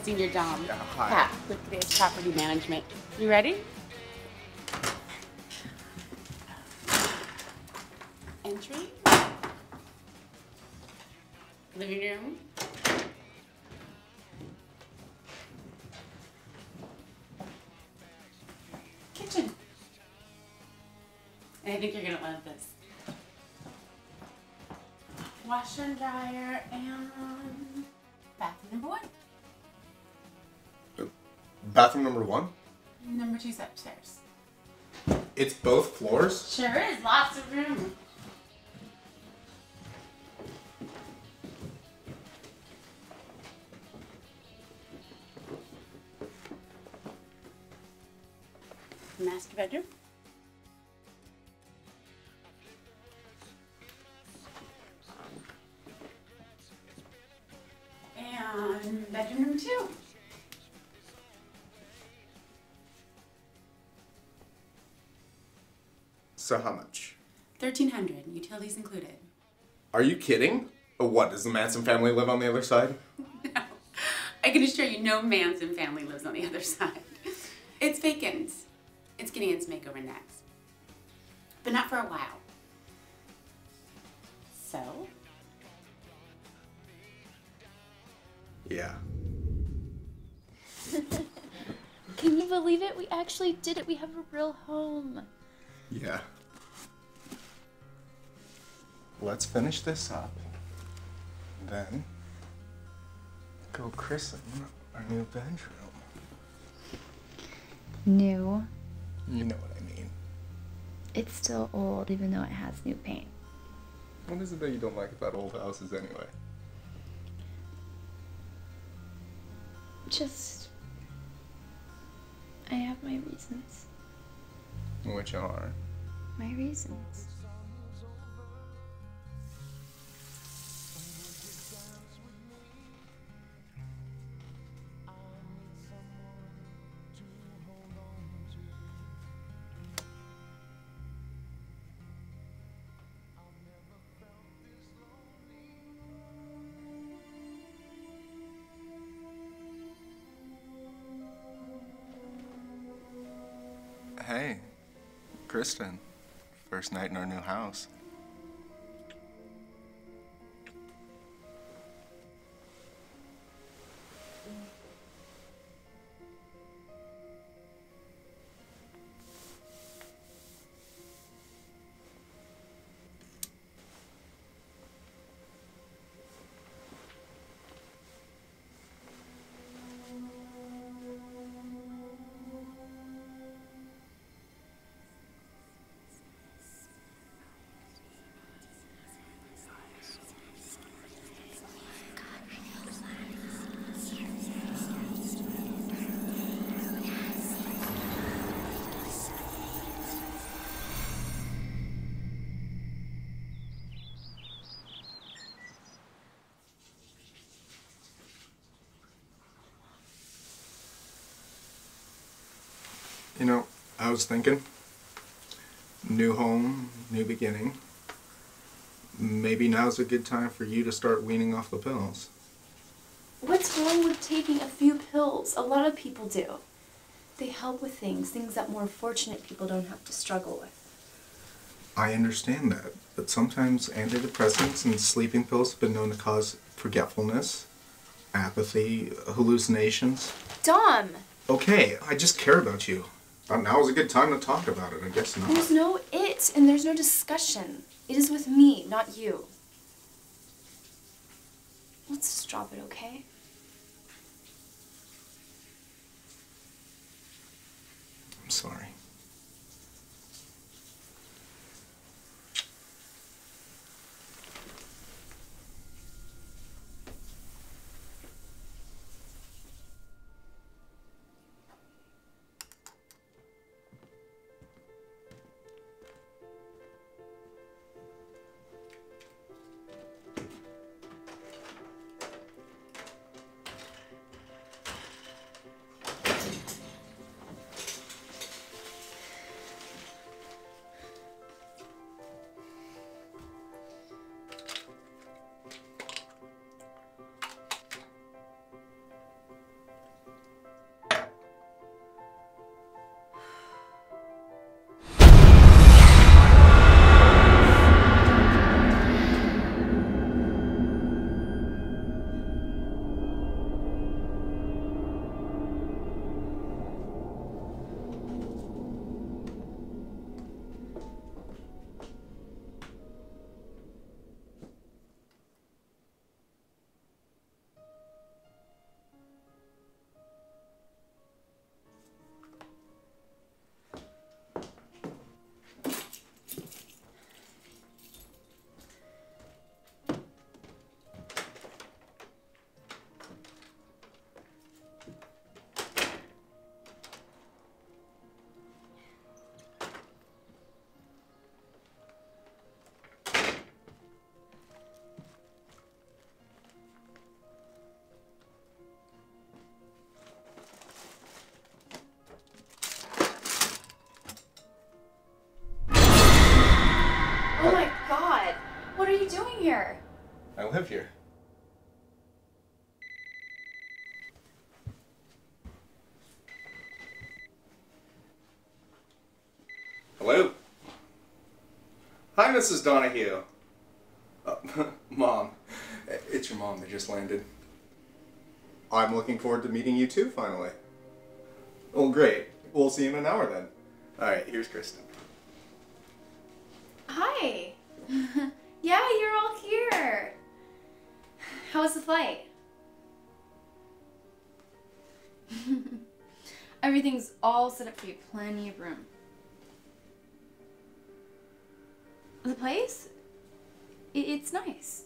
guessing you're Dom. Yeah, with today's property management. You ready? Entry. Living room. Kitchen. And I think you're gonna love this. Washer and dryer and Bathroom number one? Number two's upstairs. It's both floors? Sure is, lots of room. Master bedroom. And bedroom number two. So how much? Thirteen hundred, utilities included. Are you kidding? Oh, What, does the Manson family live on the other side? No. I can assure you no Manson family lives on the other side. It's vacant. It's getting its makeover next. But not for a while. So, Yeah. Can you believe it? We actually did it. We have a real home. Yeah. Let's finish this up. Then go christen our new bedroom. New. You know what I mean. It's still old, even though it has new paint. What is it that you don't like about old houses anyway? Just. I have my reasons. Which are? My reasons. Kristin. First night in our new house. You know, I was thinking new home, new beginning. Maybe now's a good time for you to start weaning off the pills. What's wrong with taking a few pills? A lot of people do. They help with things, things that more fortunate people don't have to struggle with. I understand that, but sometimes antidepressants and sleeping pills have been known to cause forgetfulness, apathy, hallucinations. Dom! Okay, I just care about you. Thought now was a good time to talk about it. I guess not. There's no it and there's no discussion. It is with me, not you. Let's just drop it, okay? I'm sorry. Hi, Mrs. Donahue. Uh, mom. It's your mom that just landed. I'm looking forward to meeting you too, finally. Oh, great. We'll see you in an hour then. Alright, here's Kristin. Hi. yeah, you're all here. How was the flight? Everything's all set up for you. Plenty of room. The place? It's nice.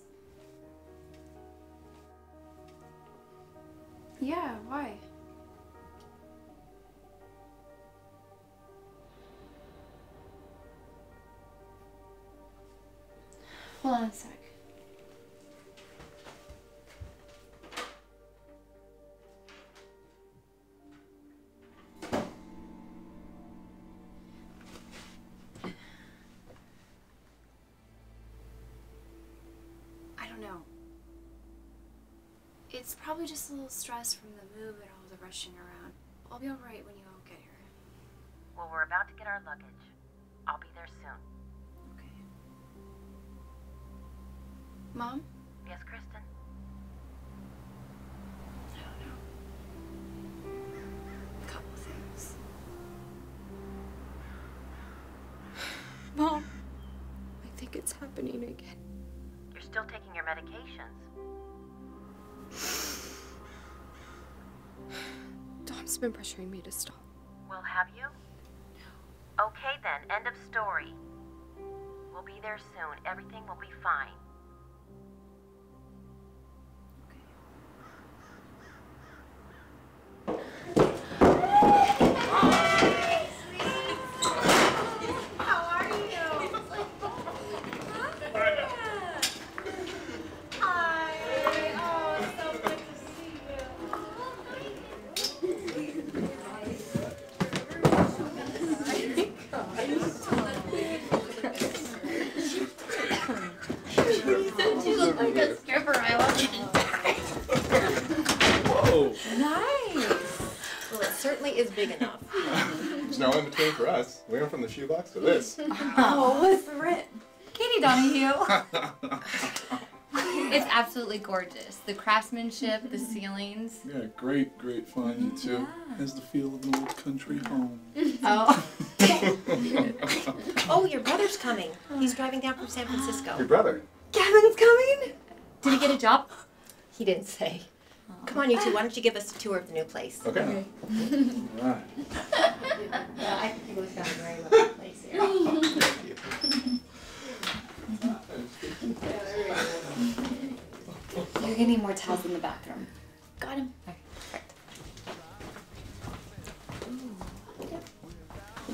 It's probably just a little stress from the move and all the rushing around. I'll be alright when you all get here. Well, we're about to get our luggage. I'll be there soon. Okay. Mom? Yes, Kristin? I don't know. A couple things. Mom, I think it's happening again. You're still taking your medications. Dom's been pressuring me to stop. Well, have you? Okay, then. End of story. We'll be there soon. Everything will be fine. The shoebox to this. Oh, what's the rent? Katie Donahue. it's absolutely gorgeous. The craftsmanship, the ceilings. Yeah, great, great find you too. Has the feel of an old country home. Oh. Oh, your brother's coming. He's driving down from San Francisco. Your Francisco. brother. Gavin's coming? Did he get a job? He didn't say. Come on, you two. Why don't you give us a tour of the new place? Okay. Right. Yeah, I think we've got a very lovely place here. Thank you. You're getting more towels in the bathroom. Got him.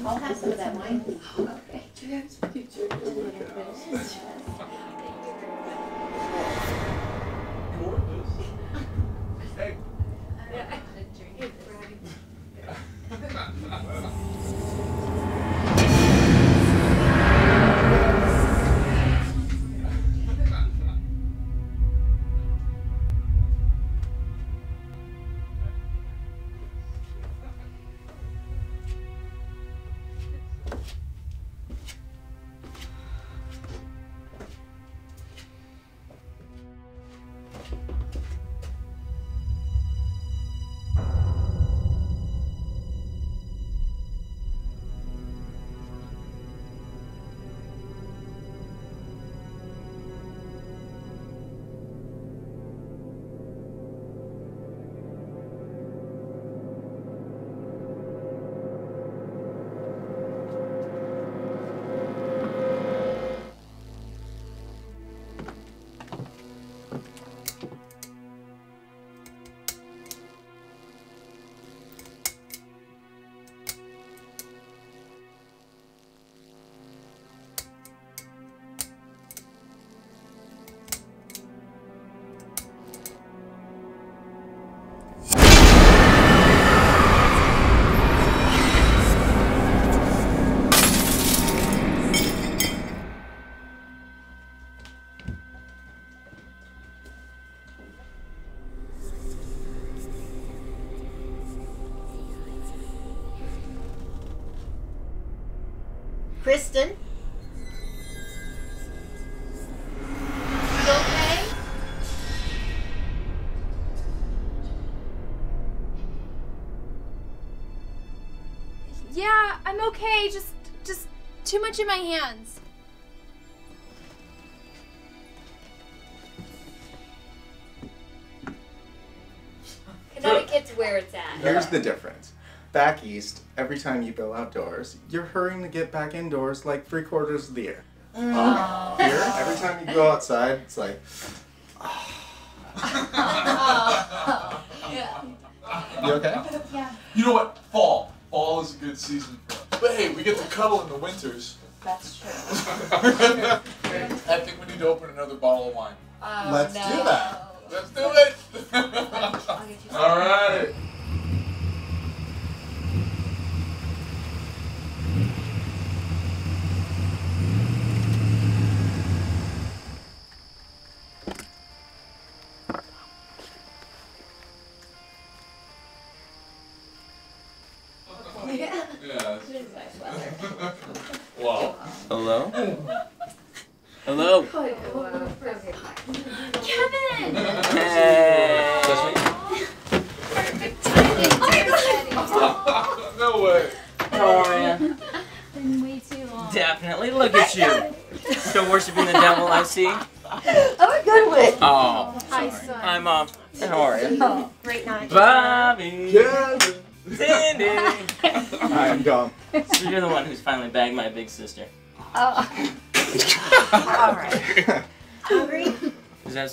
I'll have some of that wine. Hey. Kristin? You okay? Yeah, I'm okay. Just, just too much in my hands. Connecticut's where it's at. Here's the difference. Back east, every time you go outdoors, you're hurrying to get back indoors like three quarters of the year. Oh. Here, every time you go outside, it's like, Yeah. you okay? Yeah. You know what? Fall. Fall is a good season for us. But hey, we get to cuddle in the winters. That's true. I think we need to open another bottle of wine. Oh, Let's do that. Let's do it. All right.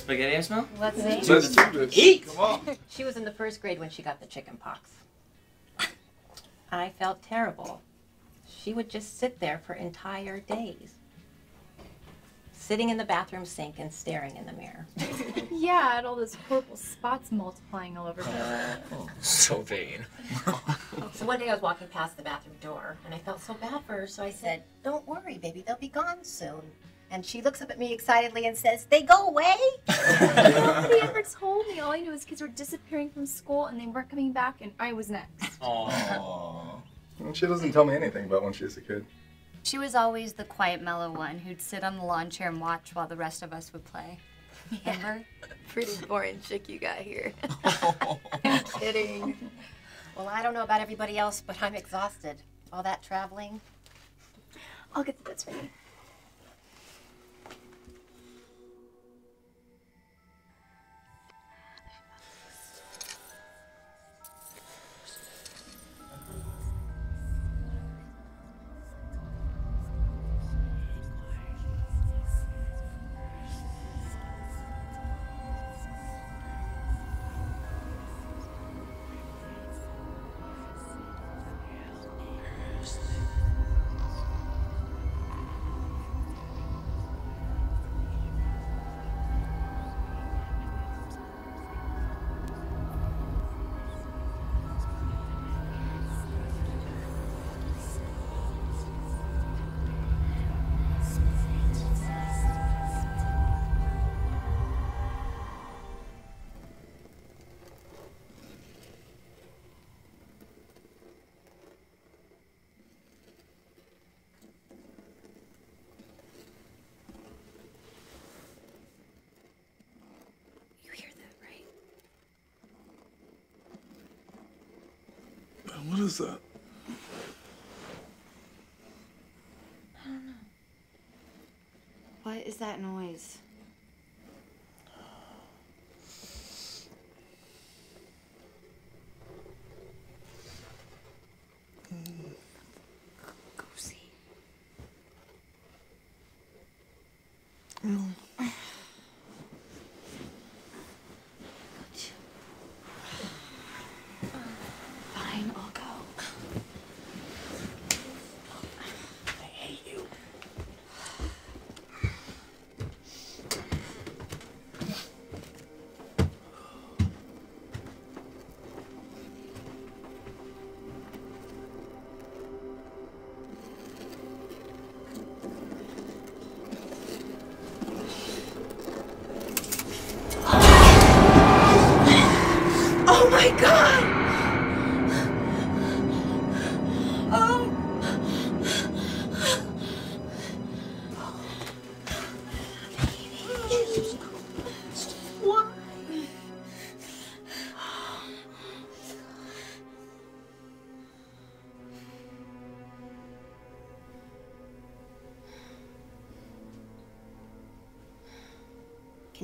Spaghetti I smell? Let's see. Let's do this. Eat. Come on. She was in the first grade when she got the chicken pox. I felt terrible. She would just sit there for entire days. Sitting in the bathroom sink and staring in the mirror. Yeah, I had all those horrible spots multiplying all over her. Oh, so vain. So one day I was walking past the bathroom door and I felt so bad for her, so I said, Don't worry, baby, they'll be gone soon. And she looks up at me excitedly and says, They go away? Nobody ever told me. All I knew is kids were disappearing from school and they weren't coming back, and I was next. Aww. She doesn't tell me anything about when she was a kid. She was always the quiet, mellow one who'd sit on the lawn chair and watch while the rest of us would play. Remember? Pretty boring chick you got here. I'm Kidding. Well, I don't know about everybody else, but I'm exhausted. All that traveling. I'll get the bits for You What is that? I don't know. What is that noise?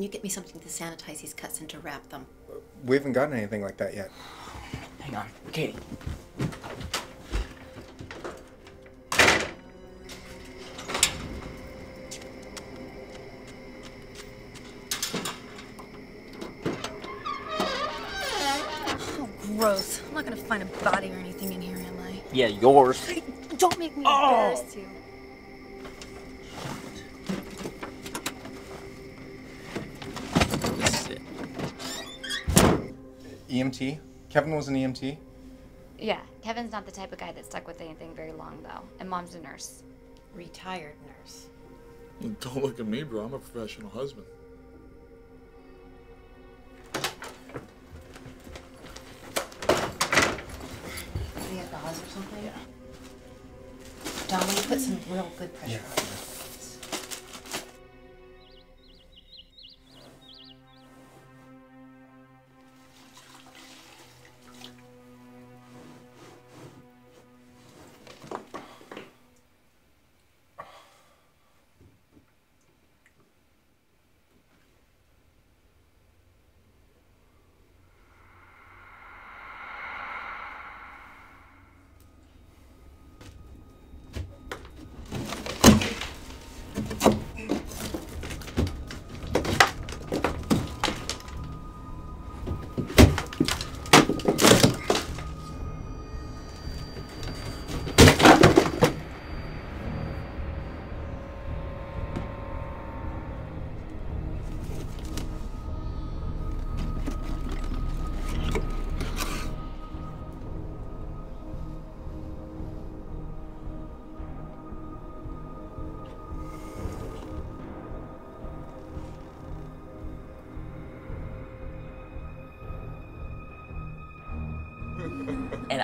Can you get me something to sanitize these cuts and to wrap them? We haven't gotten anything like that yet. Hang on, Katie. Oh, gross. I'm not gonna find a body or anything in here, am I? Yeah, yours. Don't make me Oh. embarrassed you. EMT? Kevin was an E EMT? Yeah, Kevin's not the type of guy that stuck with anything very long, though. And mom's a nurse. Retired nurse. Don't look at me, bro. I'm a professional husband. Do you have gauze or something? Yeah. Don, will you put some real good pressure on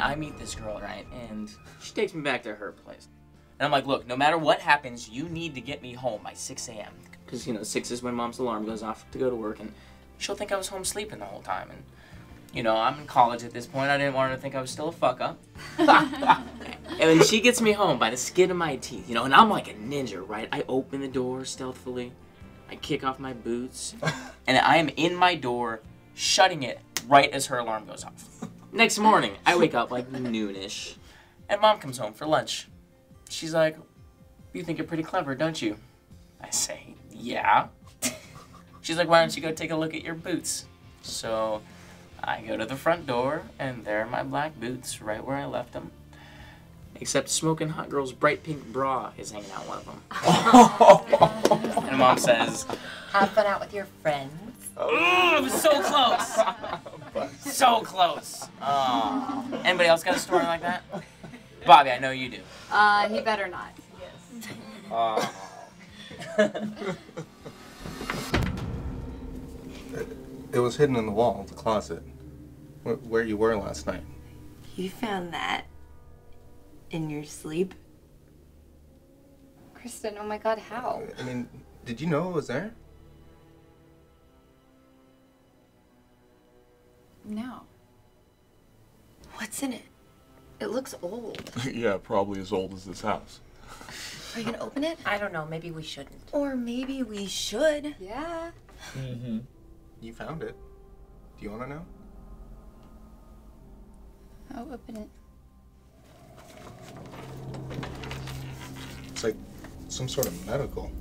I meet this girl, right? And she takes me back to her place. And I'm like, look, no matter what happens, you need to get me home by 6 a.m. Because, you know, 6 is when mom's alarm goes off to go to work. And she'll think I was home sleeping the whole time. And, you know, I'm in college at this point. I didn't want her to think I was still a fuck up. and then she gets me home by the skin of my teeth, you know, and I'm like a ninja, right? I open the door stealthily. I kick off my boots. and I am in my door, shutting it right as her alarm goes off. Next morning, I wake up like noonish, and mom comes home for lunch. She's like, You think you're pretty clever, don't you? I say, Yeah. She's like, Why don't you go take a look at your boots? So I go to the front door, and there are my black boots right where I left them. Except Smoking Hot Girl's bright pink bra is hanging out one of them. and mom says, Have fun out with your friends. Oh, it was so close. so close. Oh. Anybody else got a story like that? Bobby, I know you do. Uh, he better not. Oh. It was hidden in the wall of the closet. Wh- Where you were last night. You found that in your sleep? Kristin, oh my god, how? I mean, did you know it was there? No. What's in it? It looks old. yeah, probably as old as this house. Are you gonna open it? I don't know. Maybe we shouldn't. Or maybe we should. Yeah. Mm-hmm. You found it. Do you want to know? I'll open it. It's like some sort of medical.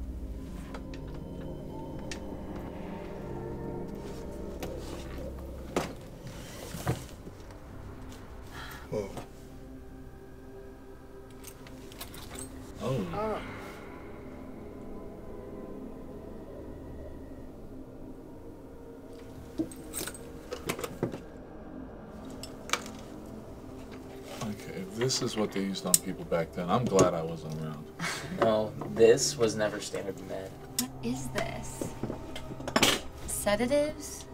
Whoa. Oh. Oh. Okay, if this is what they used on people back then, I'm glad I wasn't around. No, this was never standard med. What is this? Sedatives?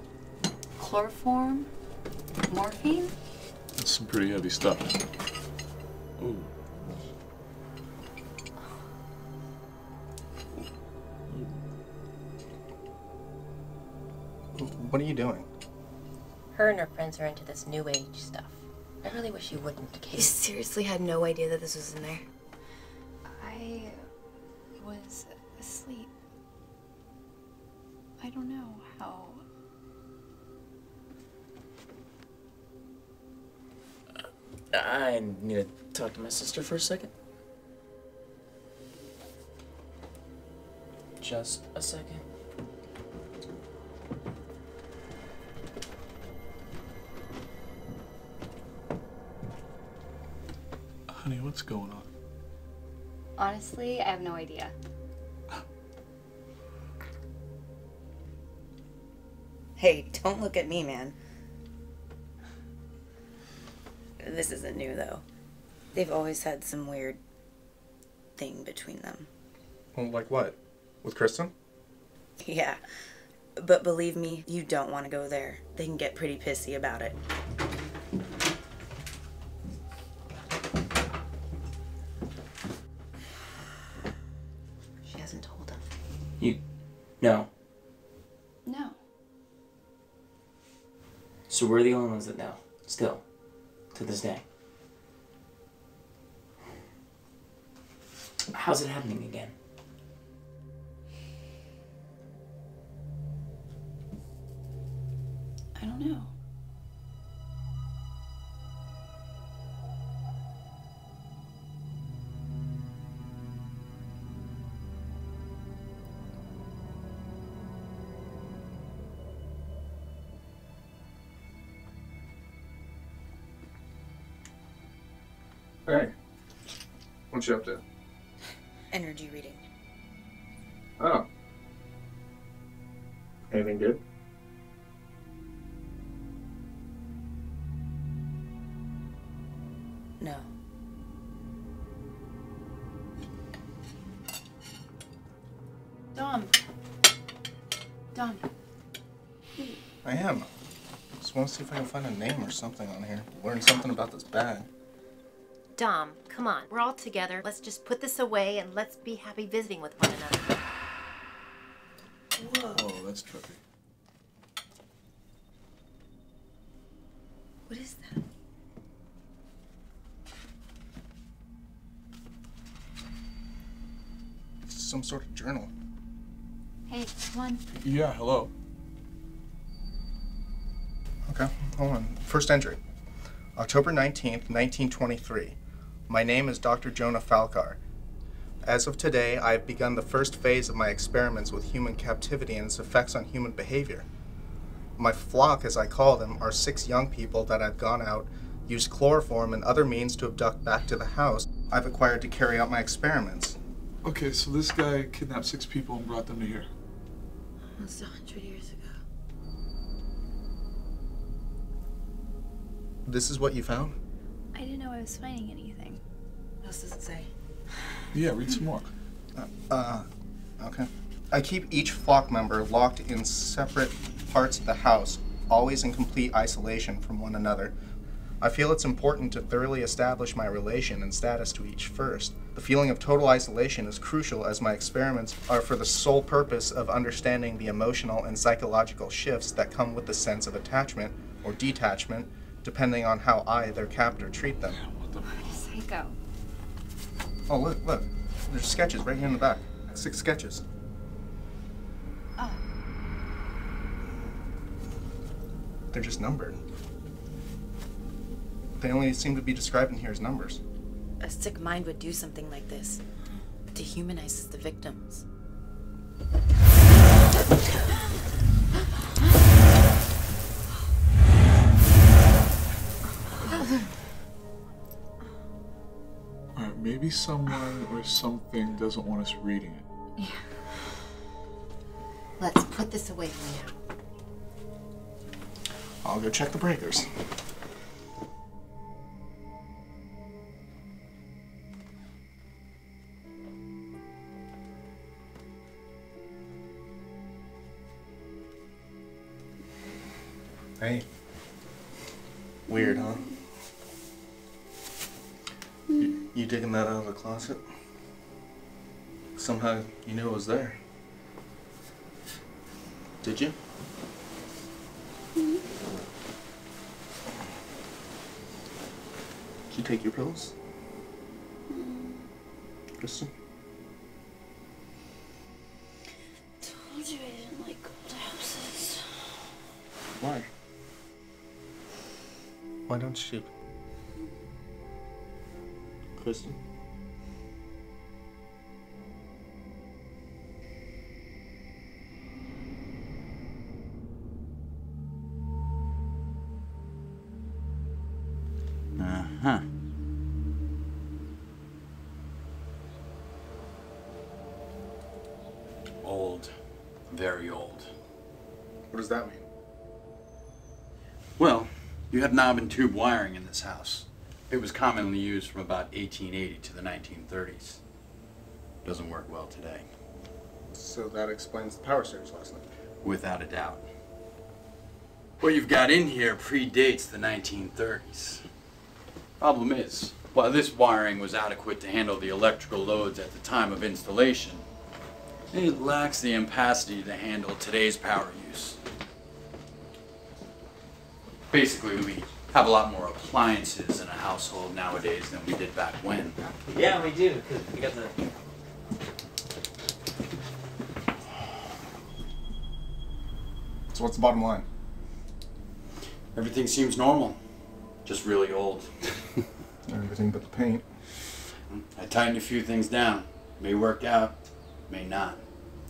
Chloroform? Morphine? It's some pretty heavy stuff. Ooh. What are you doing? Her and her friends are into this new age stuff. I really wish you wouldn't, You seriously had no idea that this was in there? I was asleep. I don't know how. I need to talk to my sister for a second. Just a second. Honey, what's going on? Honestly, I have no idea. Hey, don't look at me, man. This isn't new, though. They've always had some weird thing between them. Well, like what? With Kristin? Yeah. But believe me, you don't want to go there. They can get pretty pissy about it. She hasn't told him. You. No. No. So we're the only ones that know. To this day. How's it happening again? What you up to? Energy reading. Oh. Anything good? No. Dom. Dom. I am. Just want to see if I can find a name or something on here. Learn something about this bag. Dom, come on. We're all together. Let's just put this away and let's be happy visiting with one another. Whoa, that's trippy. What is that? It's some sort of journal. Hey, one. Yeah, hello. Okay, hold on. First entry. October 19th, 1923. My name is Dr. Jonah Falkar. As of today, I have begun the first phase of my experiments with human captivity and its effects on human behavior. My flock, as I call them, are six young people that I've gone out, used chloroform and other means to abduct back to the house I've acquired to carry out my experiments. Okay, so this guy kidnapped six people and brought them to here. Almost a hundred years ago. This is what you found? I didn't know I was finding anything. What else does it say? Yeah, read some more. Uh, okay. I keep each flock member locked in separate parts of the house, always in complete isolation from one another. I feel it's important to thoroughly establish my relation and status to each first. The feeling of total isolation is crucial as my experiments are for the sole purpose of understanding the emotional and psychological shifts that come with the sense of attachment or detachment, depending on how I, their captor, treat them. What the Psycho. Oh, look, look. There's sketches right here in the back. Six sketches. Oh. They're just numbered. They only seem to be described in here as numbers. A sick mind would do something like this. Dehumanizes the victims. Alright, maybe someone or something doesn't want us reading it. Yeah. Let's put this away for now. I'll go check the breakers. Hey. Weird, huh? You, you digging that out of the closet? Somehow you knew it was there. Did you? Did you take your pills? Kristin? Told you I didn't like like old houses. Why? Why don't you? Kristin? Uh huh. Old. Very old. What does that mean? Well, you have knob and tube wiring in this house. It was commonly used from about 1880 to the 1930s. Doesn't work well today. So that explains the power surge last night. Without a doubt. What you've got in here predates the 1930s. Problem is, while this wiring was adequate to handle the electrical loads at the time of installation, it lacks the capacity to handle today's power use. Basically, we have a lot more appliances in a household nowadays than we did back when. Yeah, we do, because we got the. So what's the bottom line? Everything seems normal, just really old. Everything but the paint. Mm-hmm. I tightened a few things down. May work out, may not.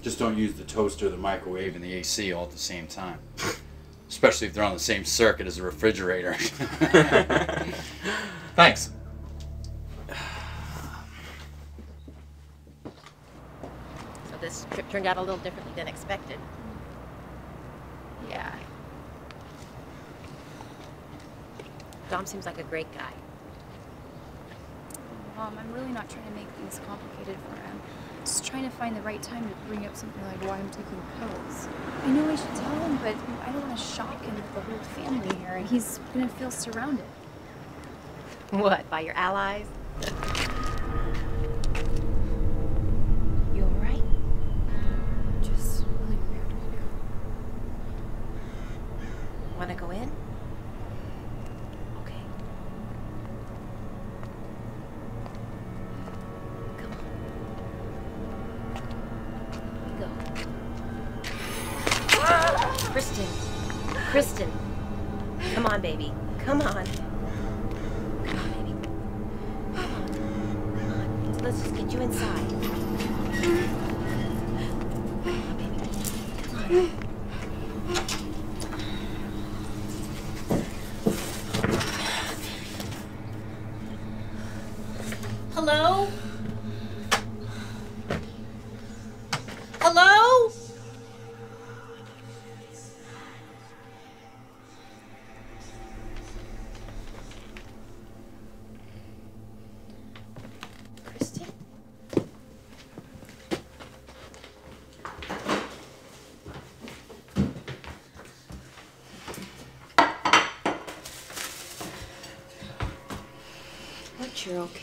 Just don't use the toaster, the microwave, and the AC all at the same time. Especially if they're on the same circuit as the refrigerator. Thanks. So this trip turned out a little differently than expected. Yeah. Dom seems like a great guy. Mom, I'm really not trying to make things complicated for him. Just trying to find the right time to bring up something like why I'm taking pills. I know I should tell him, but I don't want to shock him with the whole family here, and he's gonna feel surrounded. What, by your allies?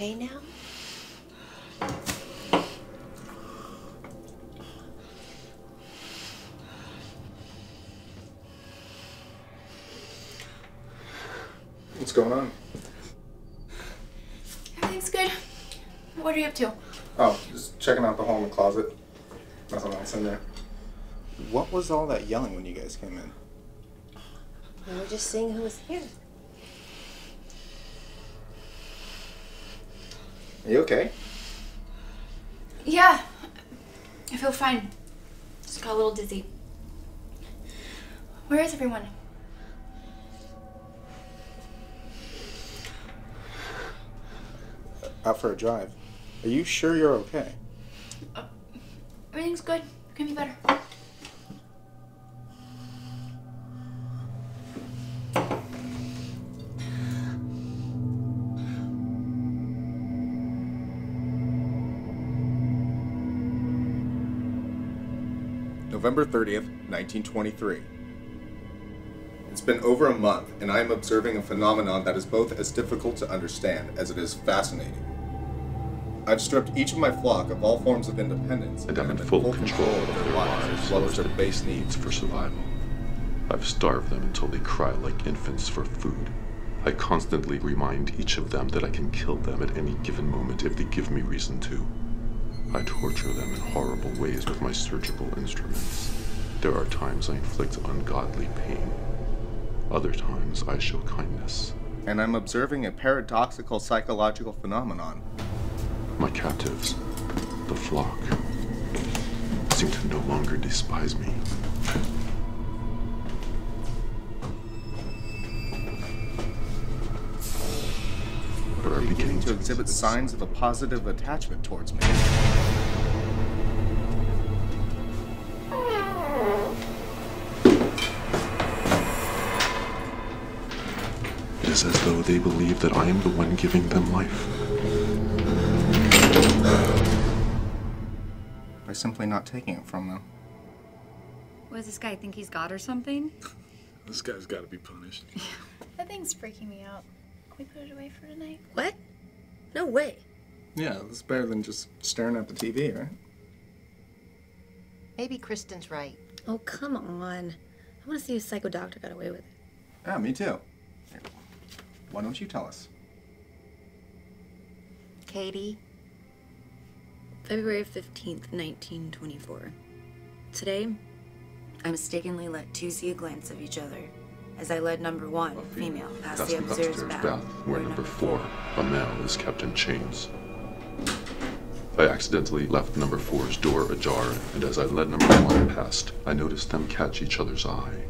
okay now? What's going on? Everything's good. What are you up to? Oh, just checking out the hole in the closet. Nothing else in there. What was all that yelling when you guys came in? We were just seeing who was here. Are you okay? Yeah, I feel fine. Just got a little dizzy. Where is everyone? Out for a drive. Are you sure you're okay? November 30th, 1923. It's been over a month, and I am observing a phenomenon that is both as difficult to understand as it is fascinating. I've stripped each of my flock of all forms of independence and I'm in full control of their lives as well as their base needs for survival. I've starved them until they cry like infants for food. I constantly remind each of them that I can kill them at any given moment if they give me reason to. I torture them in horrible ways with my surgical instruments. There are times I inflict ungodly pain. Other times I show kindness. And I'm observing a paradoxical psychological phenomenon. My captives, the flock, seem to no longer despise me. But are beginning to exhibit signs of a positive attachment towards me. It is as though they believe that I am the one giving them life. By simply not taking it from them. What does this guy think he's got or something? This guy's got to be punished. That thing's freaking me out. Can we put it away for tonight? What? No way. Yeah, it's better than just staring at the TV, right? Maybe Kristin's right. Oh, come on. I want to see if Psycho Doctor got away with it. Yeah, me too. Here, Why don't you tell us? Katie, February 15th, 1924. Today, I mistakenly let two see a glance of each other as I led number one, female, past That's the the upstairs upstairs bath. bath, where number four, a male, is kept in chains. I accidentally left number four's door ajar, and as I led number one past, I noticed them catch each other's eye.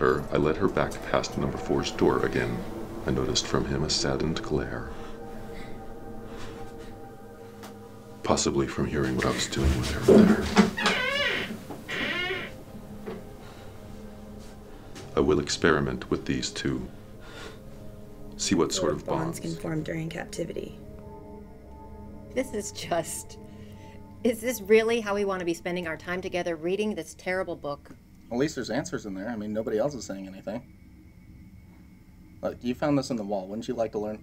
Her, I led her back past number four's door again. I noticed from him a saddened glare. Possibly from hearing what I was doing with her there. I will experiment with these two. See what sort of bonds bonds. can form during captivity. this is just. Is this really how we want to be spending our time together reading this terrible book? At least there's answers in there. I mean, nobody else is saying anything. Look, you found this in the wall. Wouldn't you like to learn?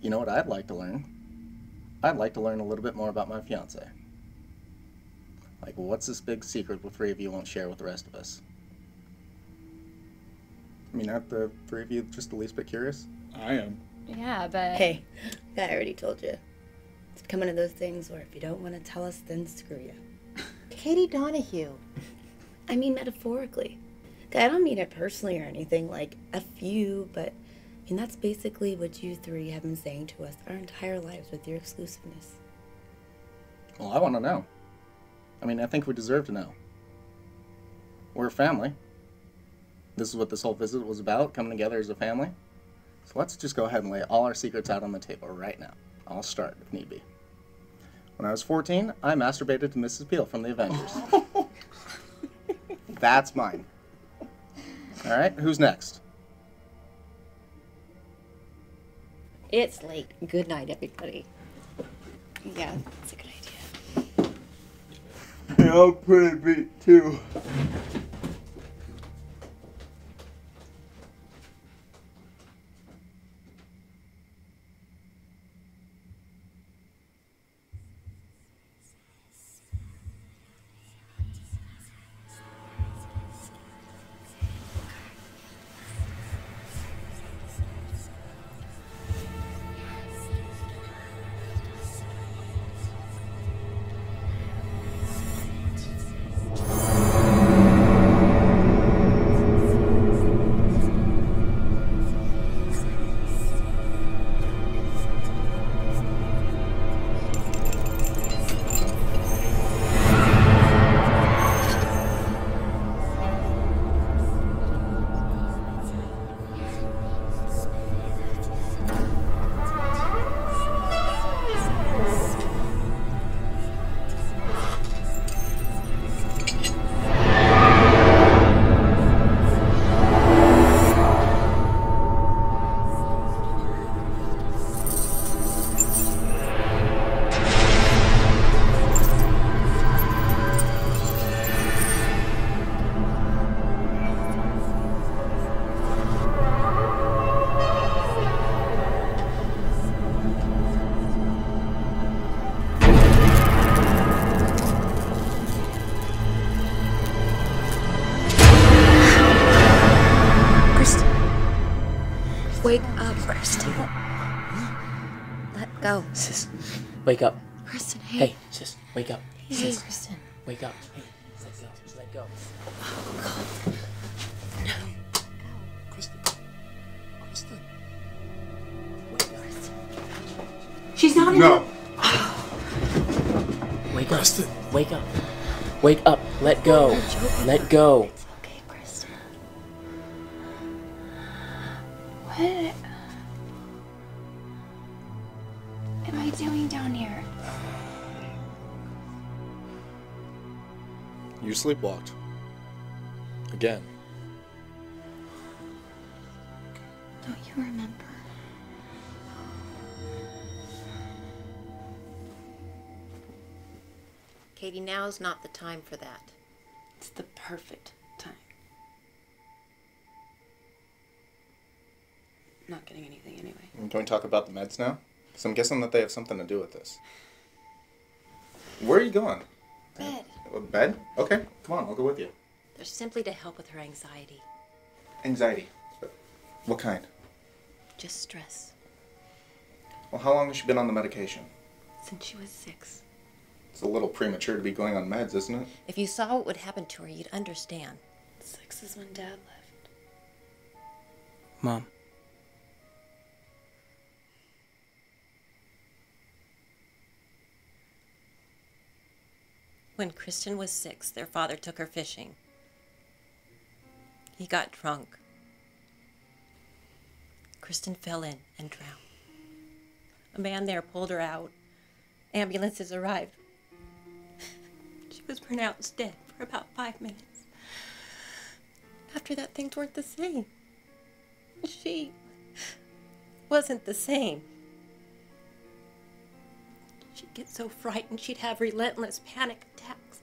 You know what I'd like to learn? I'd like to learn a little bit more about my fiance. Like, what's this big secret the three of you won't share with the rest of us? I mean, aren't the three of you just the least bit curious? I am. Yeah, but. Hey, I already told you. It's becoming one of those things where if you don't want to tell us, then screw you. Katie Donahue. I mean metaphorically. I don't mean it personally or anything, like a few, but I mean that's basically what you three have been saying to us our entire lives with your exclusiveness. Well, I want to know. I mean, I think we deserve to know. We're a family. This is what this whole visit was about, coming together as a family. So let's just go ahead and lay all our secrets out on the table right now. I'll start if need be. When I was 14, I masturbated to Mrs. Peel from the Avengers. That's mine. All right, who's next? It's late. Good night, everybody. Yeah, that's a good idea. Yeah, I'm pretty beat too. Wake up. Kristin, hey. Hey, sis, wake up. Hey, Sis, Kristin. wake up. Hey, let go. Just let go. Oh, Kristin. Kristin. She's not in No. Wake up. Kristin. Wake up. Wake up. Let go. Let go. You sleepwalked. Again. Don't you remember? Katie, now's not the time for that. It's the perfect time. Not getting anything anyway. Can we talk about the meds now? Because I'm guessing that they have something to do with this. Where are you going? Bed. Uh, Bed? Okay, come on, I'll go with you. They're simply to help with her anxiety. Anxiety. What kind? Just stress. Well, how long has she been on the medication? Since she was six. It's a little premature to be going on meds, isn't it? If you saw what would happen to her, you'd understand. Six is when Dad left. Mom. When Kristin was six, their father took her fishing. He got drunk. Kristin fell in and drowned. A man there pulled her out. Ambulances arrived. She was pronounced dead for about five minutes. After that, things weren't the same. She wasn't the same. She'd get so frightened she'd have relentless panic attacks.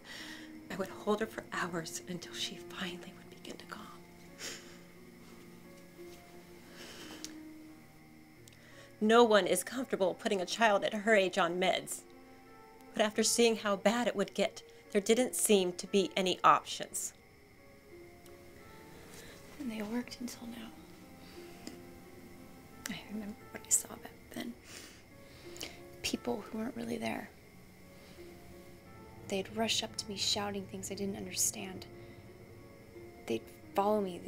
I would hold her for hours until she finally would begin to calm. No one is comfortable putting a child at her age on meds. But after seeing how bad it would get, there didn't seem to be any options. And they worked until now. I remember what I saw then. People who weren't really there. They'd rush up to me shouting things I didn't understand. They'd follow me.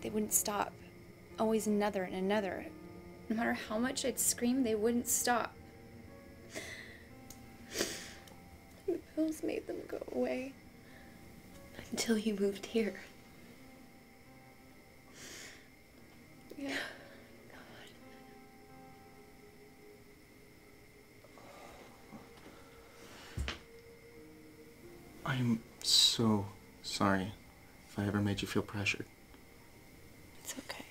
They- wouldn't stop. Always another and another. No matter how much I'd scream, they wouldn't stop. The pills made them go away. Until you moved here. Yeah. I'm so sorry if I ever made you feel pressured. It's okay.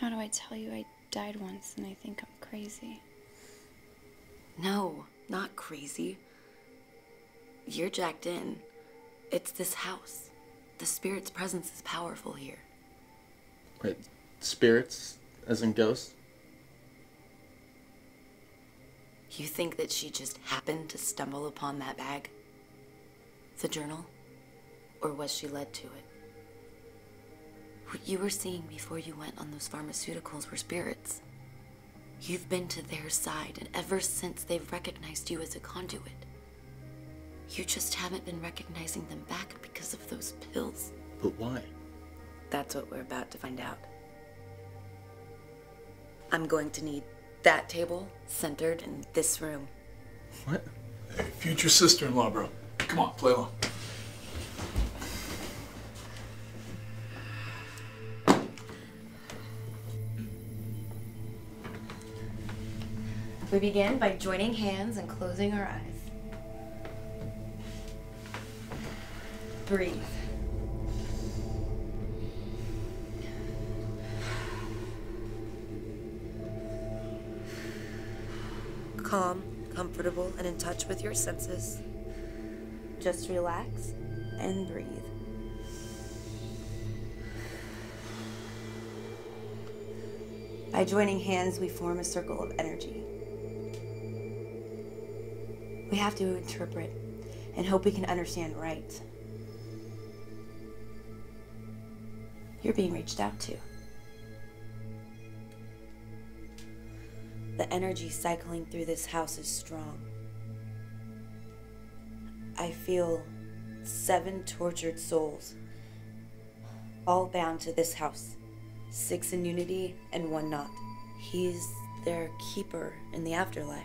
How do I tell you I died once and I think I'm crazy? No, not crazy. You're jacked in. It's this house. The spirit's presence is powerful here. Wait, spirits, as in ghosts? You think that she just happened to stumble upon that bag? The journal? Or was she led to it? What you were seeing before you went on those pharmaceuticals were spirits. You've been to their side, and ever since they've recognized you as a conduit. You just haven't been recognizing them back because of those pills. But why? That's what we're about to find out. I'm going to need that table centered in this room. What? Hey, future sister-in-law, bro. Come on, play along. We begin by joining hands and closing our eyes. Breathe. Calm, comfortable, and in touch with your senses. Just relax and breathe. By joining hands, we form a circle of energy. We have to interpret and hope we can understand right. You're being reached out to. The energy cycling through this house is strong. I feel seven tortured souls, all bound to this house. Six in unity and one not. He's their keeper in the afterlife.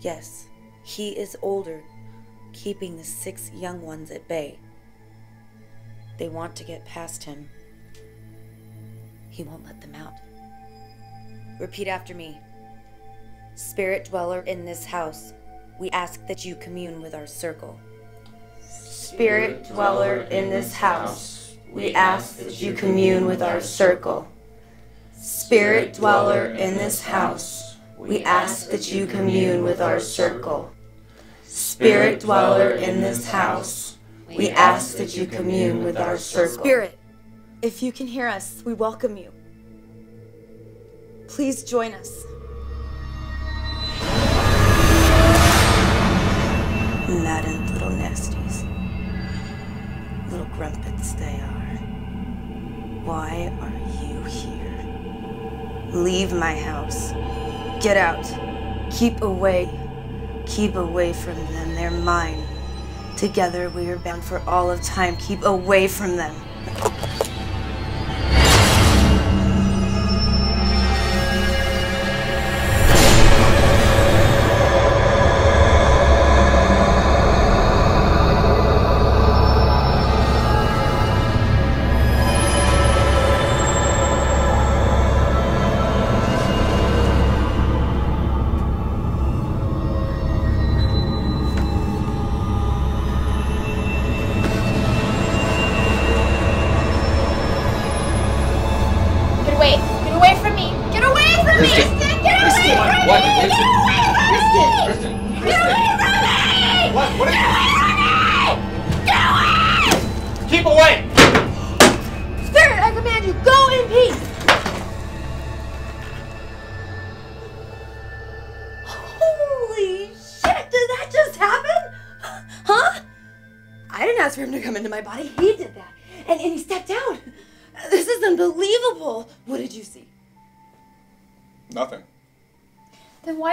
Yes, he is older, keeping the six young ones at bay. They want to get past him. He won't let them out. Repeat after me. Spirit dweller in this house, we ask that you commune with our circle. Spirit dweller in this house, we ask that you commune with our circle. Spirit dweller in this house, we ask that you commune with our circle. Spirit dweller in this house, we ask that you commune with our circle. Spirit, if you can hear us, we welcome you. Please join us. They are. Why are you here? Leave my house. Get out. Keep away. Keep away from them. They're mine. Together we are bound for all of time. Keep away from them.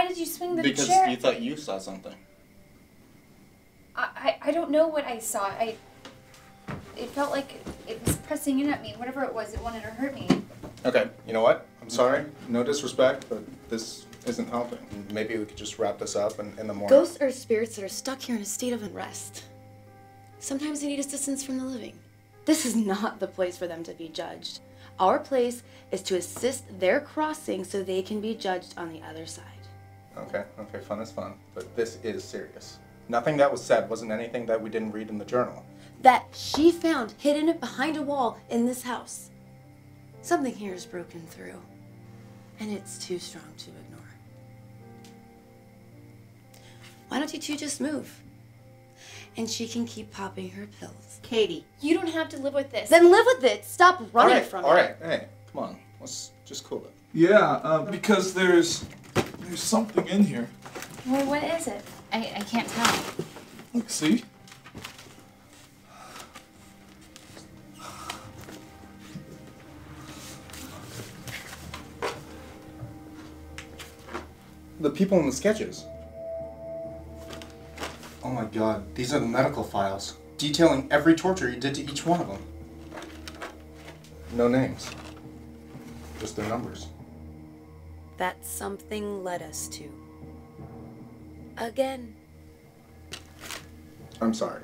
Why did you swing the Because chair? you thought you saw something. I, I, I don't know what I saw. I it felt like it was pressing in at me. Whatever it was, it wanted to hurt me. Okay, you know what? I'm mm-hmm. sorry. No disrespect, but this isn't helping. Maybe we could just wrap this up in, in the morning. Ghosts are spirits that are stuck here in a state of unrest. Sometimes they need assistance from the living. This is not the place for them to be judged. Our place is to assist their crossing so they can be judged on the other side. Okay, okay, fun is fun, but this is serious. Nothing that was said wasn't anything that we didn't read in the journal. That she found hidden behind a wall in this house. Something here is broken through, and it's too strong to ignore. Why don't you two just move? And she can keep popping her pills. Katie. You don't have to live with this. Then live with it. Stop running all right, from all it. All right, hey, come on, let's just cool it. Yeah, uh, because there's there's something in here. Well, what is it? I, I can't tell. Look, see? The people in the sketches. Oh my god, these are the medical files, detailing every torture you did to each one of them. No names, just their numbers. That something led us to. Again. I'm sorry,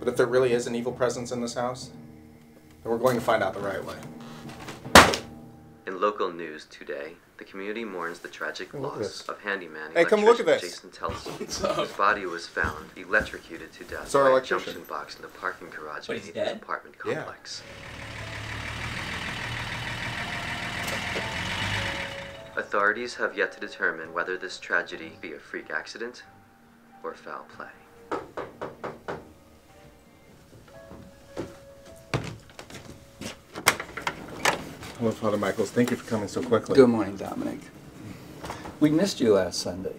but if there really is an evil presence in this house, then we're going to find out the right way. In local news today, the community mourns the tragic Look loss this. of handyman Hey, come look at this. Jason Telson, What's up? whose body was found electrocuted to death It's our by a junction box in the parking garage But he's beneath his dead? apartment Yeah. Authorities have yet to determine whether this tragedy be a freak accident or foul play. Hello, Father Michaels. Thank you for coming so quickly. Good morning, Dominic. We missed you last Sunday.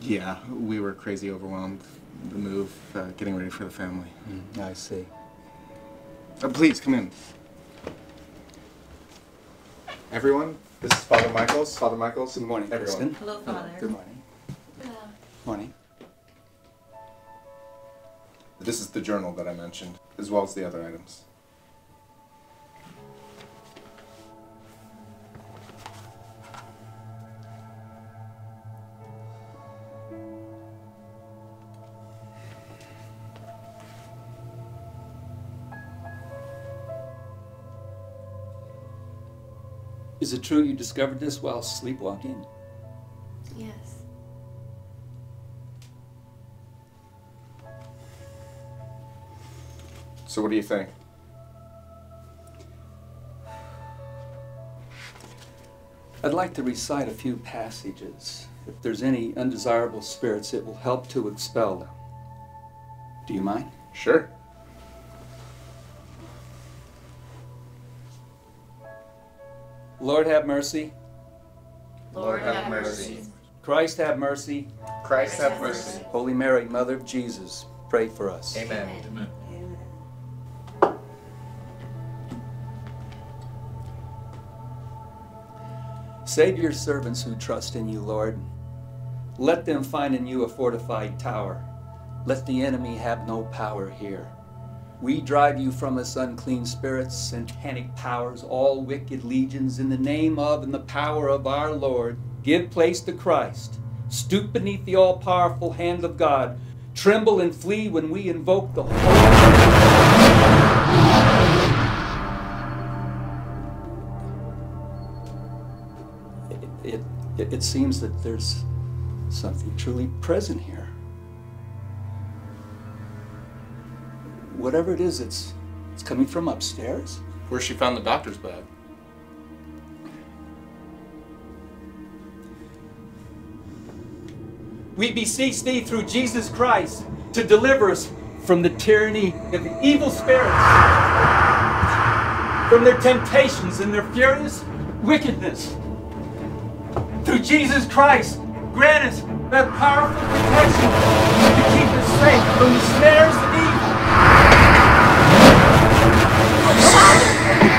Yeah, we were crazy overwhelmed. The move, uh, getting ready for the family. I see. Uh, please come in. Everyone, this is Father Michaels. Father Michaels. Good morning, everyone. Kristin. Hello, Father. Good morning. Morning. This is the journal that I mentioned, as well as the other items. Is it true you discovered this while sleepwalking? Yes. So what do you think? I'd like to recite a few passages. If there's any undesirable spirits, it will help to expel them. Do you mind? Sure. Lord have mercy. Lord have mercy. Christ have mercy. Christ have mercy. Holy Mary, Mother of Jesus, pray for us. Amen. Amen. Save your servants who trust in you, Lord. Let them find in you a fortified tower. Let the enemy have no power here. We drive you from us, unclean spirits, satanic powers, all wicked legions, in the name of and the power of our Lord. Give place to Christ. Stoop beneath the all powerful hand of God. Tremble and flee when we invoke the Holy. It, it, it seems that there's something truly present here. Whatever it is, it's, it's coming from upstairs. Where she found the doctor's bag. We beseech thee through Jesus Christ to deliver us from the tyranny of the evil spirits, from their temptations and their furious wickedness. Through Jesus Christ, grant us that powerful protection to keep us safe from the snares of evil. Kristin!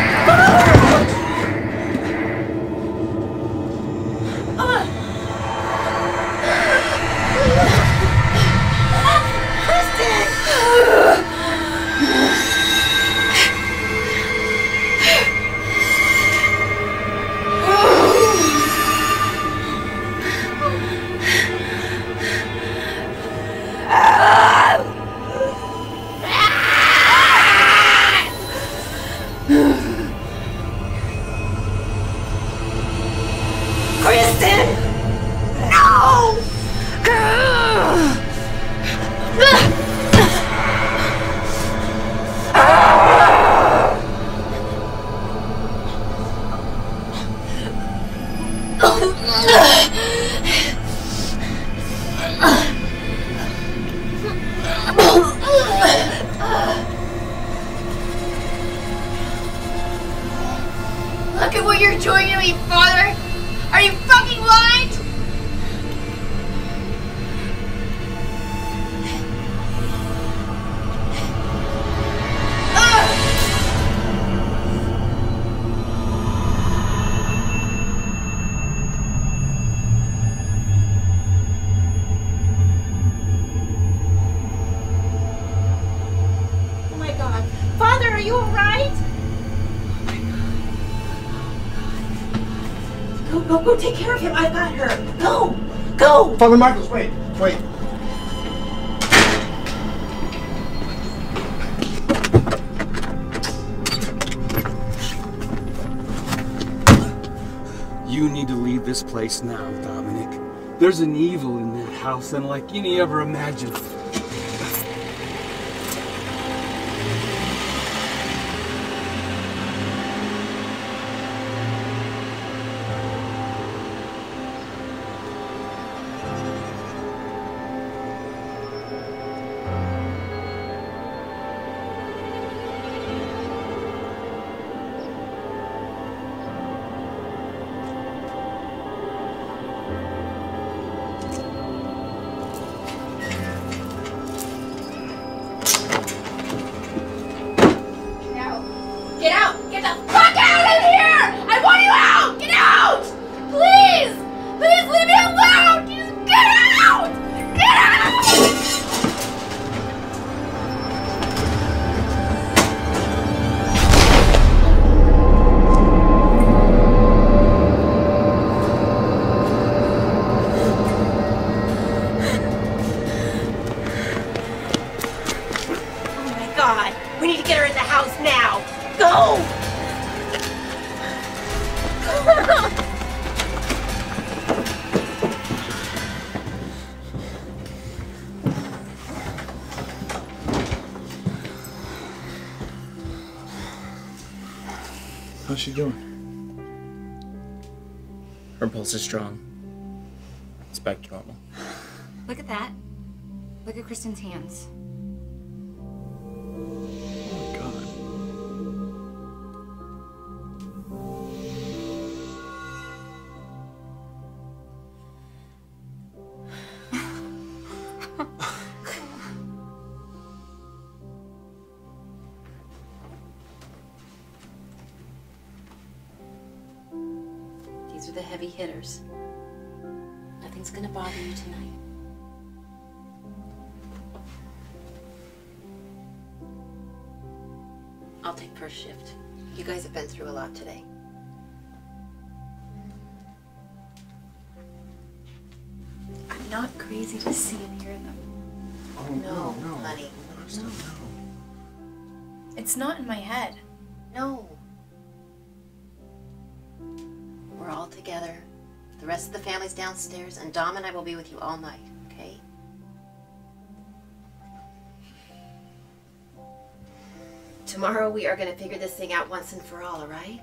Father Michaels, wait, wait. You need to leave this place now, Dominic. There's an evil in that house unlike any ever imagined. How's she doing? Her pulse is strong. It's back to normal. Look at that. Look at Kristin's hands. Not crazy to see and hear them. Oh, no, honey. No. It's not in my head. No. We're all together. The rest of the family's downstairs, and Dom and I will be with you all night, okay? Tomorrow we are gonna figure this thing out once and for all, alright?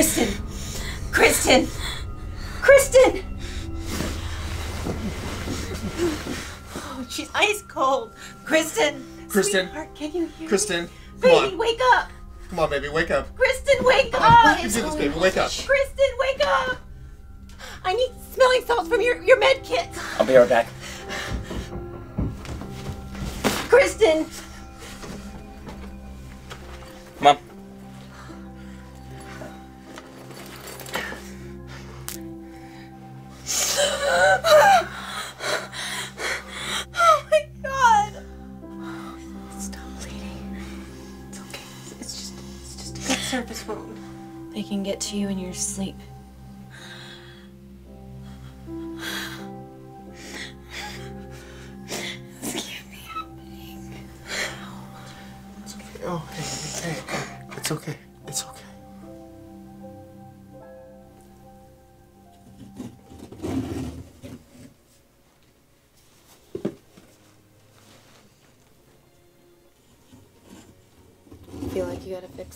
Kristin! Kristin! Kristin! Oh, she's ice cold. Kristin! Kristin. Sweetheart, can you hear Kristin, me? come Baby, on. wake up! Come on, baby, wake up. Kristin, wake up! What up! is this, baby? Wake up. Kristin, wake up! I need smelling salts from your, your med kit. I'll be right back. Kristin!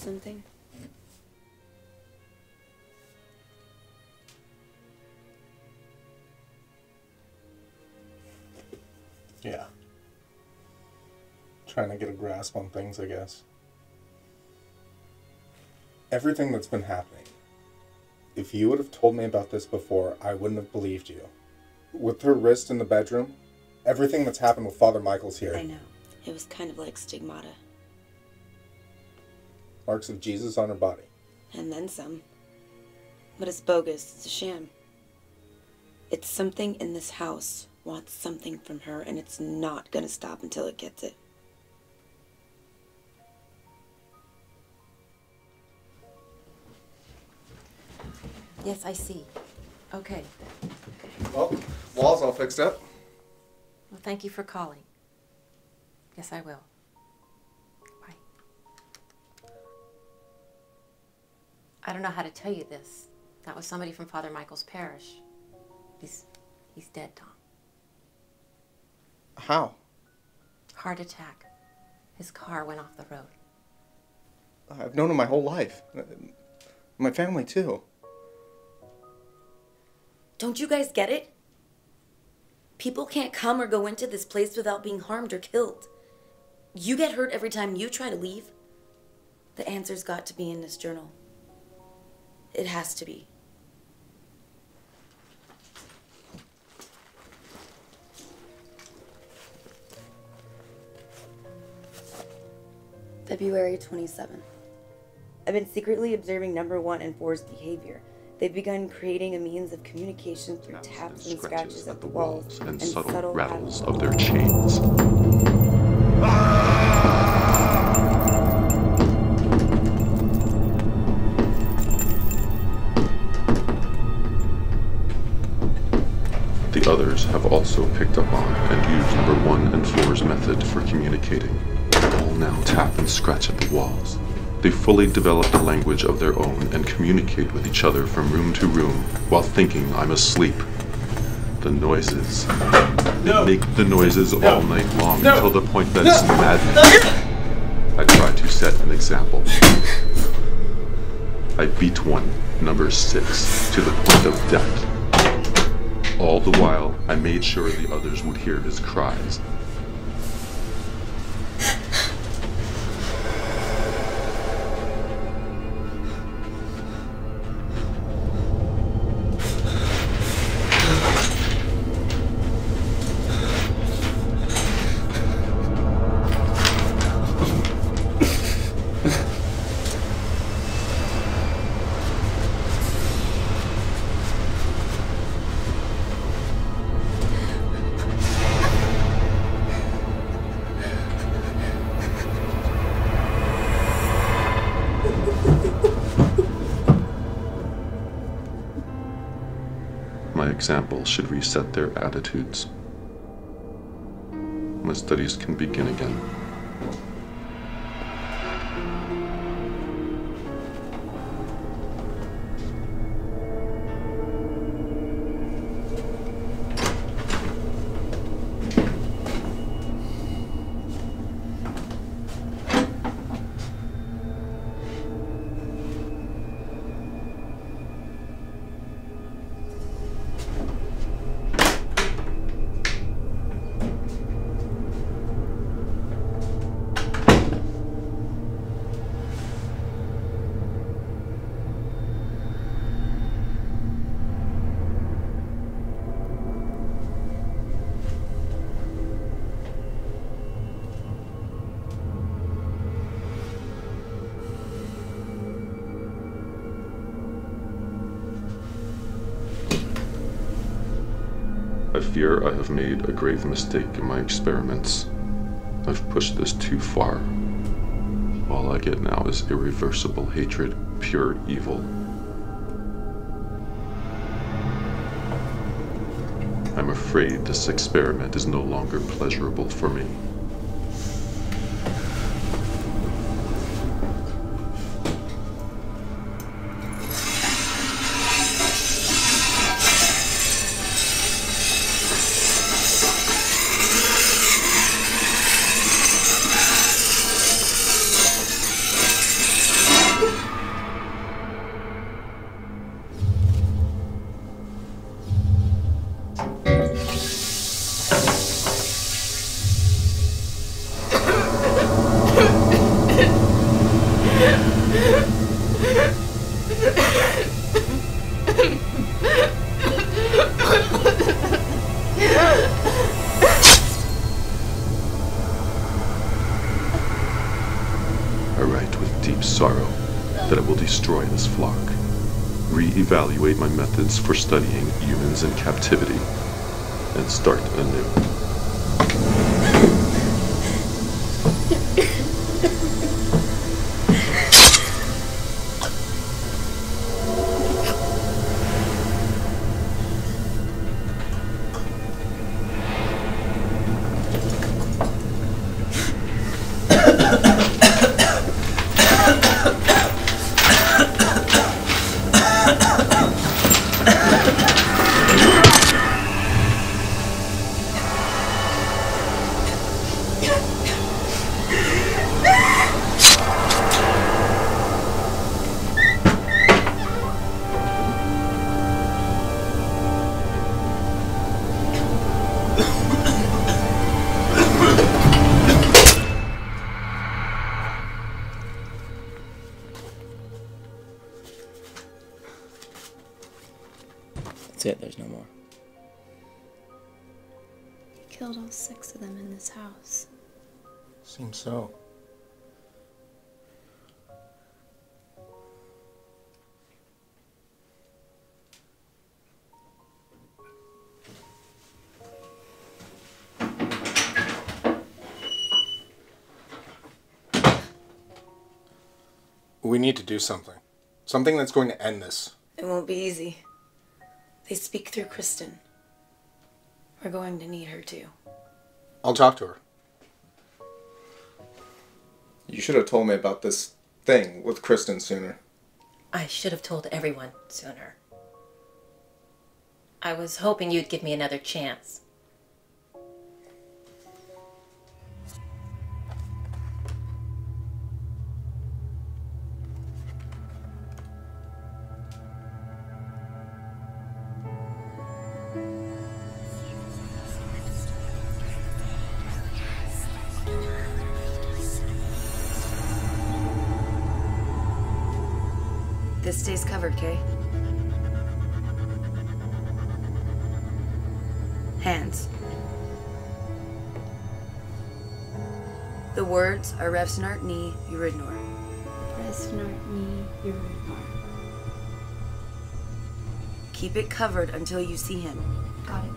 Something? Yeah. Trying to get a grasp on things, I guess. Everything that's been happening. If you would have told me about this before, I wouldn't have believed you. With her wrist in the bedroom, everything that's happened with Father Michaels here. I know. It was kind of like stigmata. Marks of Jesus on her body. And then some. But it's bogus. It's a sham. It's something in this house wants something from her, and it's not gonna stop until it gets it. Yes, I see. Okay. Well, wall's all fixed up. Well, thank you for calling. Yes, I will. I don't know how to tell you this. That was somebody from Father Michael's parish. He's he's dead, Tom. How? Heart attack. His car went off the road. I've known him my whole life. My family, too. Don't you guys get it? People can't come or go into this place without being harmed or killed. You get hurt every time you try to leave. The answer's got to be in this journal. It has to be. February 27th. I've been secretly observing number one and four's behavior. They've begun creating a means of communication through taps and scratches at the walls and, and subtle, subtle rattles of their chains. The also picked up on and used number one and four's method for communicating. All now tap and scratch at the walls. They fully developed a language of their own and communicate with each other from room to room while thinking I'm asleep. The noises. They make the noises all night long No. until the point that it's madness. I try to set an example. I beat one, number six, to the point of death. All the while, I made sure the others would hear his cries. Example should reset their attitudes. My studies can begin again. Fear I have made a grave mistake in my experiments. I've pushed this too far. All I get now is irreversible hatred, pure evil. I'm afraid this experiment is no longer pleasurable for me. For studying humans in captivity, and start anew. That's it. There's no more. He killed all six of them in this house. Seems so. We need to do something. Something that's going to end this. It won't be easy. They speak through Kristin. We're going to need her too. I'll talk to her. You should have told me about this thing with Kristin sooner. I should have told everyone sooner. I was hoping you'd give me another chance. Words are Revsnart Ni Uridnor. Resnart ni Uridnor. Keep it covered until you see him. Got it.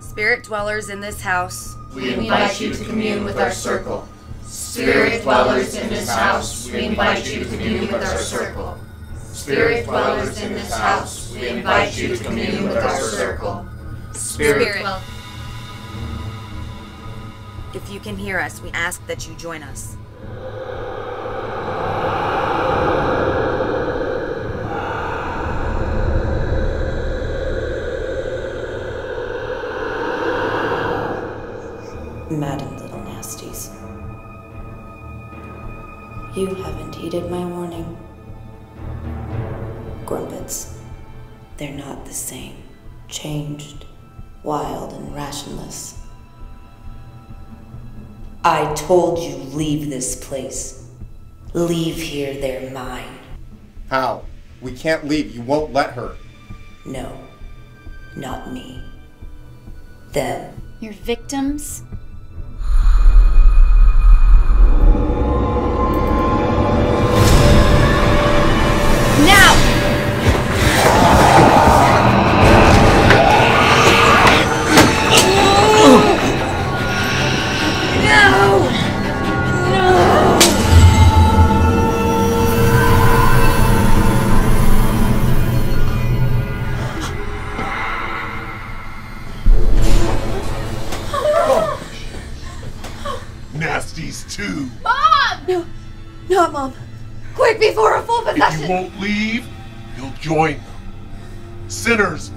Spirit dwellers in this house. We invite you to commune with our circle. Spirit dwellers in this house, we invite you to commune with our circle. Spirit dwellers in this house, we invite you to commune with our circle. Spirit. If you can hear us, we ask that you join us. Madam Little Nasties. You haven't heeded my told you leave this place. Leave here, they're mine. How? We can't leave. You won't let her. No, not me. Them. Your victims? Won't leave, you'll join them. Sinners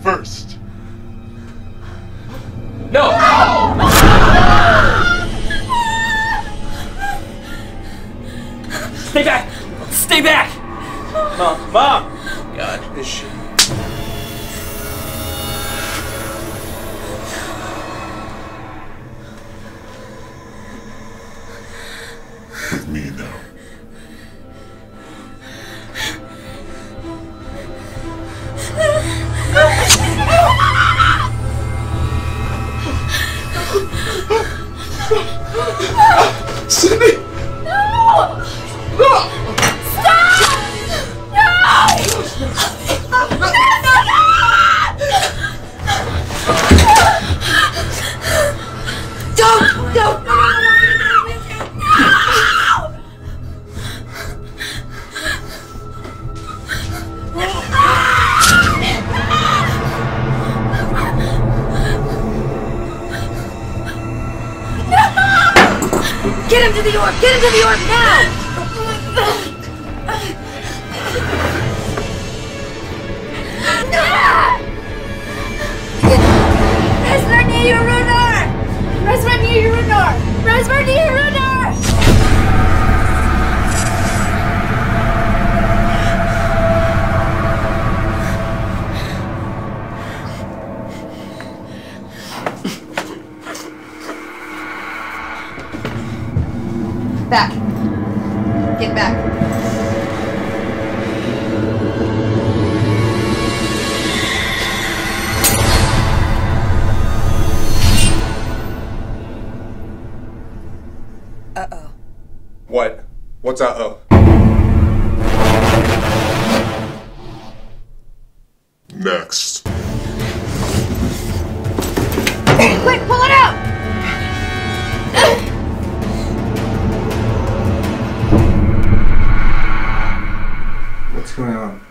Next. Quick, pull it out! What's going on?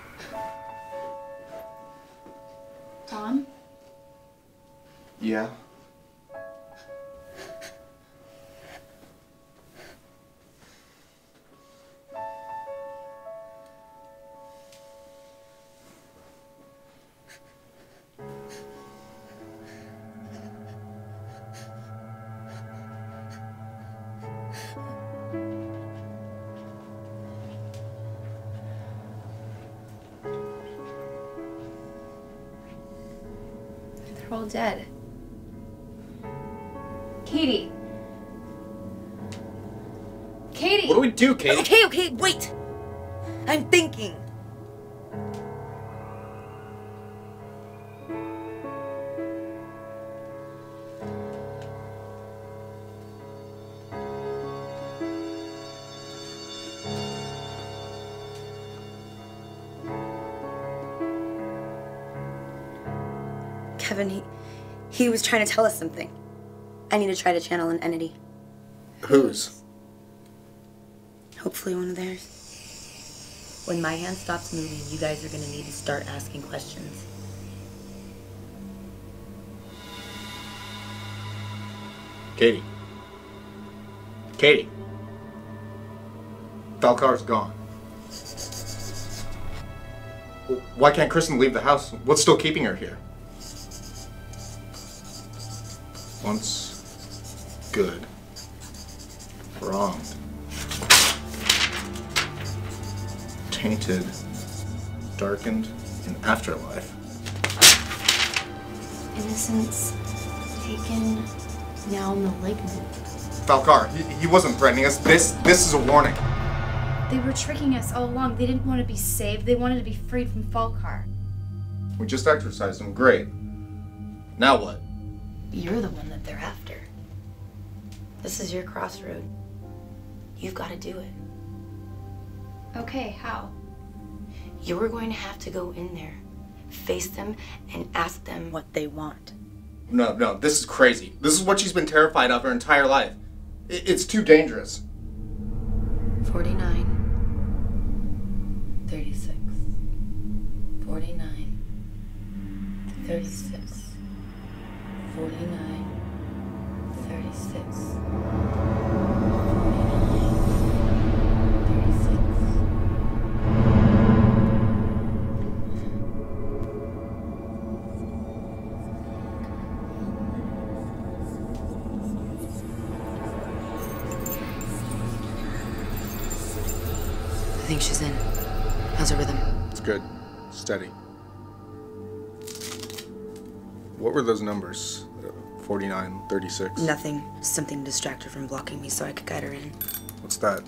He was trying to tell us something. I need to try to channel an entity. Whose? Hopefully one of theirs. When my hand stops moving, you guys are gonna need to start asking questions. Katie. Katie. Falcar's gone. Why can't Kristin leave the house? What's still keeping her here? Once good, wronged, tainted, darkened, in afterlife. Innocence taken, now malignant. Falcar, he, he wasn't threatening us. This this is a warning. They were tricking us all along. They didn't want to be saved. They wanted to be freed from Falcar. We just exorcised him. Great. Now what? You're the one that they're after. This is your crossroad. You've got to do it. Okay, how? You're going to have to go in there, face them, and ask them what they want. No, no, this is crazy. This is what she's been terrified of her entire life. It's too dangerous. 49, 36, 49, 36, 49, numbers? Uh, 49, 36. Nothing. Something to distract her from blocking me so I could guide her in. What's that?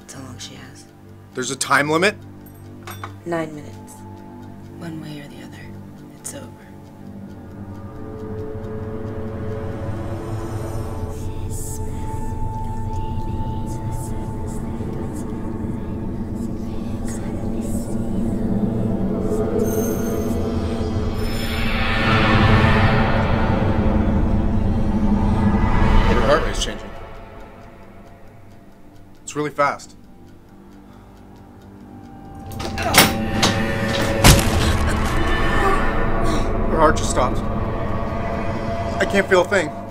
That's how long she has. There's a time limit? Nine minutes. One way or the other. It's over. Fast. Her heart just stopped. I can't feel a thing.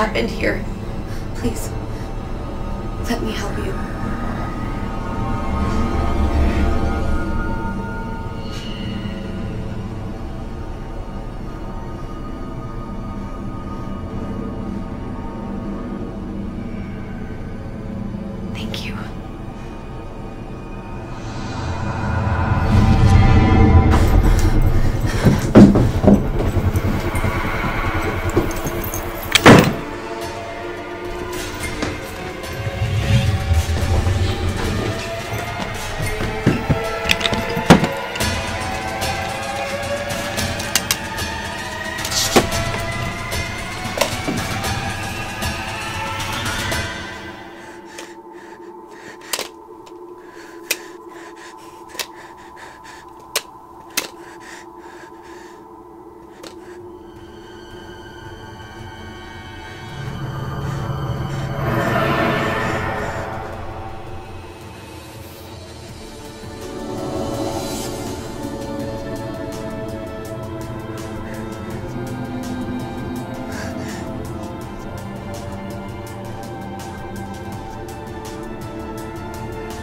Happened here.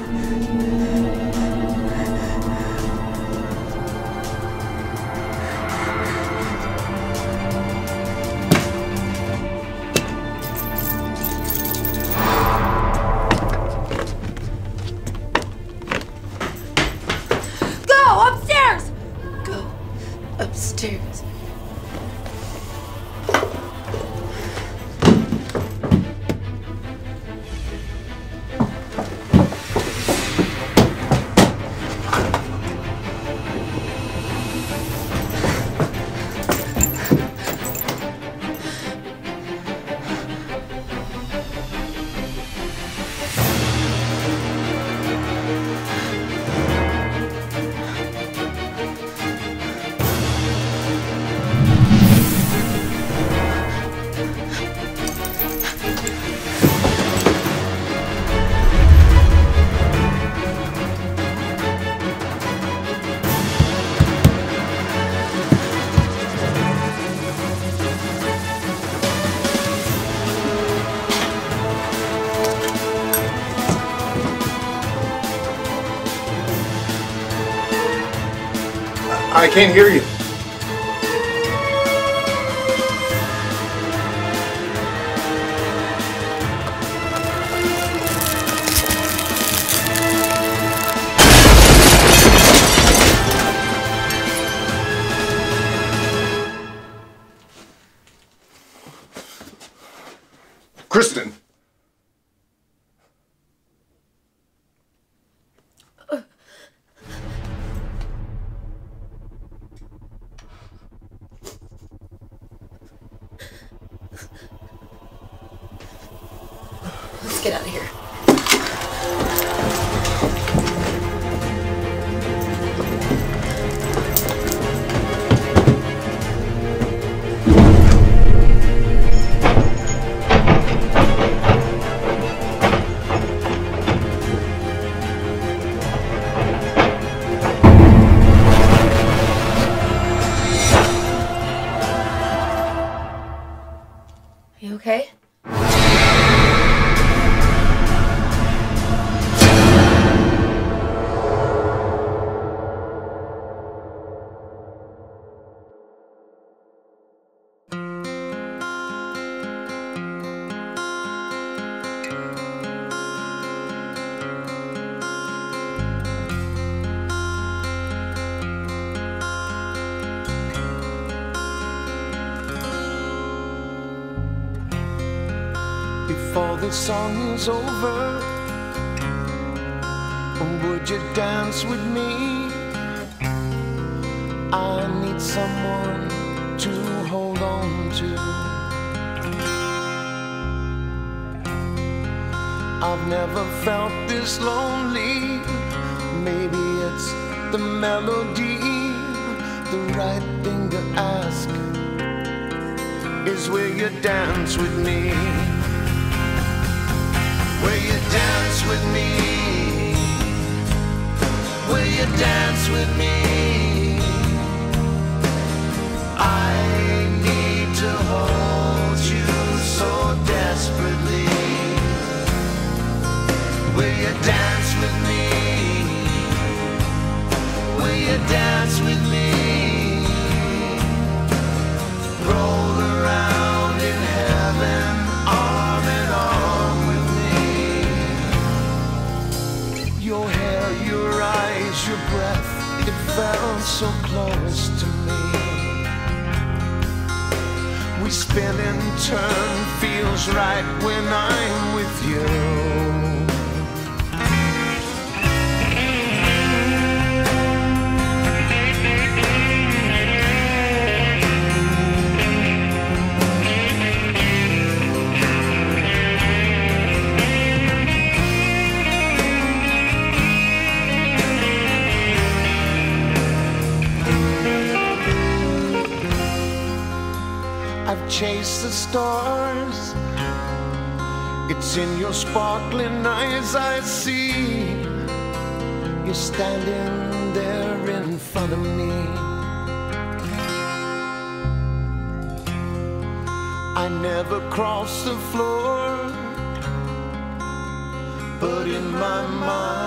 ねえ。Can't hear you. This song is over, would you dance with me? I need someone to hold on to. I've never felt this lonely. Maybe it's the melody, the right thing to ask is will you dance with me? Will you dance with me? Will you dance with me? I need to hold you so desperately. Will you dance with me? Will you dance with me? Felt so close to me. We spin and turn, feels right when I'm with you. I've the stars. It's in your sparkling eyes I see. You're standing there in front of me. I never cross the floor, but in my mind.